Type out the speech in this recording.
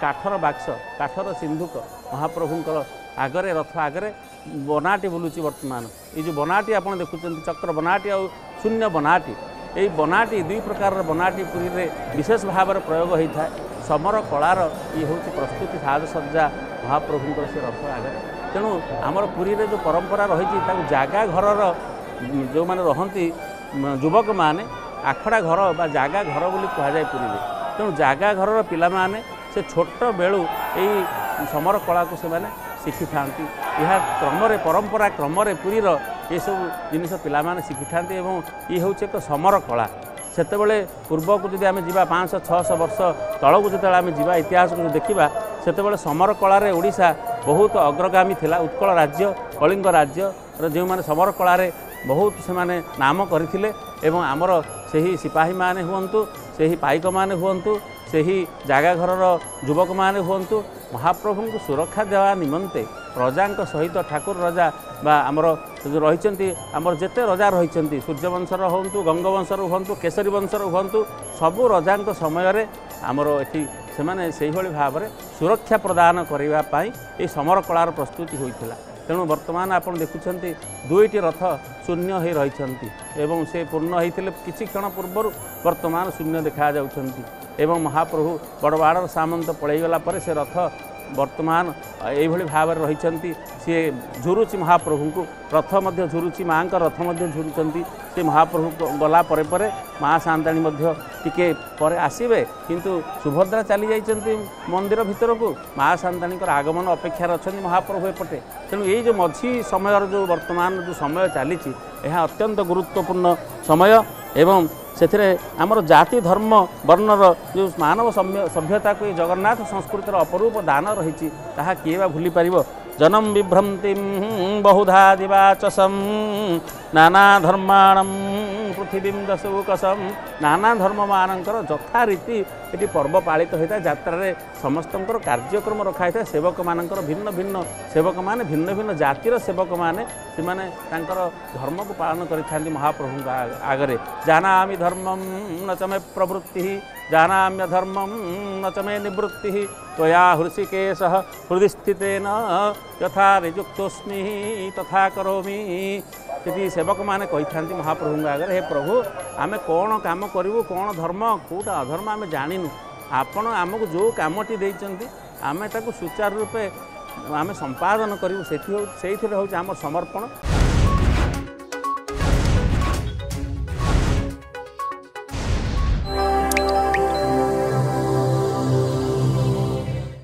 काठर box काठर सिन्धुक महाप्रभु आगर रथ आगे बनाटी blue वर्तमान एउटा बनाटी आउँदै चक्र बनाटी आउँ शून्य बनाटी ए बनाटी दुई प्रकार र बनाटी पुरीले विशेष भावर प्रयोग हुन्छ समर कलार प्रस्तुति यस्तुति साजस महाप्रभु रथ आगे तेणु आम पुरीहरू जो परम्परा रहि जगा घर जो रहे आखडा घर बा जा घर पनि कहाँ पुगा घर र पिने ସେ ଛୋଟ ବେଳୁ ଏଇ ସମର କଳାକୁ ସେମାନେ ଶିଖିଥାନ୍ତି ଏହା କ୍ରମରେ ପରମ୍ପରା କ୍ରମରେ ପୁରୀର ଏସବୁ ଜିନିଷ ପିଲାମାନେ ଶିଖିଥାନ୍ତି ଏବଂ ଇଏ ହେଉଛି ଏକ ସମର କଳା ସେତେବେଳେ ପୂର୍ବକୁ ଯଦି ଆମେ ଯିବା ପାଞ୍ଚଶହ ଛଅଶହ ବର୍ଷ ତଳକୁ ଯେତେବେଳେ ଆମେ ଯିବା ଇତିହାସକୁ ଦେଖିବା ସେତେବେଳେ ସମର କଳାରେ ଓଡ଼ିଶା ବହୁତ ଅଗ୍ରଗାମୀ ଥିଲା ଉତ୍କଳ ରାଜ୍ୟ କଳିଙ୍ଗ ରାଜ୍ୟର ଯେଉଁମାନେ ସମର କଳାରେ ବହୁତ ସେମାନେ ନାମ କରିଥିଲେ ଏବଂ ଆମର ସେହି ସିପାହୀମାନେ ହୁଅନ୍ତୁ ସେହି ପାଇକମାନେ ହୁଅନ୍ତୁ ସେହି ଜାଗା ଘରର ଯୁବକମାନେ ହୁଅନ୍ତୁ ମହାପ୍ରଭୁଙ୍କୁ ସୁରକ୍ଷା ଦେବା ନିମନ୍ତେ ପ୍ରଜାଙ୍କ ସହିତ ଠାକୁର ରଜା ବା ଆମର ରହିଛନ୍ତି ଆମର ଯେତେ ରଜା ରହିଛନ୍ତି ସୂର୍ଯ୍ୟବଂଶର ହୁଅନ୍ତୁ ଗଙ୍ଗବଂଶର ହୁଅନ୍ତୁ କେଶରୀ ବଂଶର ହୁଅନ୍ତୁ ସବୁ ରଜାଙ୍କ ସମୟରେ ଆମର ଏଠି ସେମାନେ ସେହିଭଳି ଭାବରେ ସୁରକ୍ଷା ପ୍ରଦାନ କରିବା ପାଇଁ ଏହି ସମରକଳାର ପ୍ରସ୍ତୁତି ହୋଇଥିଲା तेणु वर्तमान आपुँदै दुईटी रथ शून्य से पूर्ण हैले कि क्षण पूर्व बर्तमान शून्य देखा जाउँछ महाप्रभु बडबाडर सामन्त से रथ वर्तमान एभरि भाव त्य झुर महाप्रभु को रथमा झुचि माथमा झुरुचंती से महाप्रभु को गला परे परे मध्य टिके परे आसीबे किंतु सुभद्रा चली मंदिर चाहिँ मन्दिर भित्र कर आगमन अपेक्षा अनि महाप्रभु एपटे तछि समय वर्तमान जो समय चाहिँ यहाँ अत्यंत गुरुत्वपूर्ण समय एवं सेथरे एम जाति धर्म वर्ण र जो मानव सभ्यताको यगन्नाथ संस्कृति र अपरूप दान रहि के भुली पार जनं विभ्रन्तिं बहुधा दिवाचसं नानाधर्माणं थि दस कसम नाना धर्म म यथारीति पर्व पालित पाइ जा समस्तक्रम र सेवक म भिन्न भिन्न सेवक म भिन्न भिन्न जातिर सेवक मेसी धर्म को पालन गरि महाप्रभु आगर जानामि धर्मे प्रवृत्ति जानाम्यधर्म न चे निवृत्ति हृषिकेश हृदिस्थित तथा तिमी ସେଠି ସେବକମାନେ କହିଥାନ୍ତି ମହାପ୍ରଭୁଙ୍କ ଆଗରେ ହେ ପ୍ରଭୁ ଆମେ କ'ଣ କାମ କରିବୁ କ'ଣ ଧର୍ମ କେଉଁଟା ଅଧର୍ମ ଆମେ ଜାଣିନୁ ଆପଣ ଆମକୁ ଯେଉଁ କାମଟି ଦେଇଛନ୍ତି ଆମେ ତାକୁ ସୁଚାରୁ ରୂପେ ଆମେ ସମ୍ପାଦନ କରିବୁ ସେଥି ସେଇଥିରେ ହେଉଛି ଆମର ସମର୍ପଣ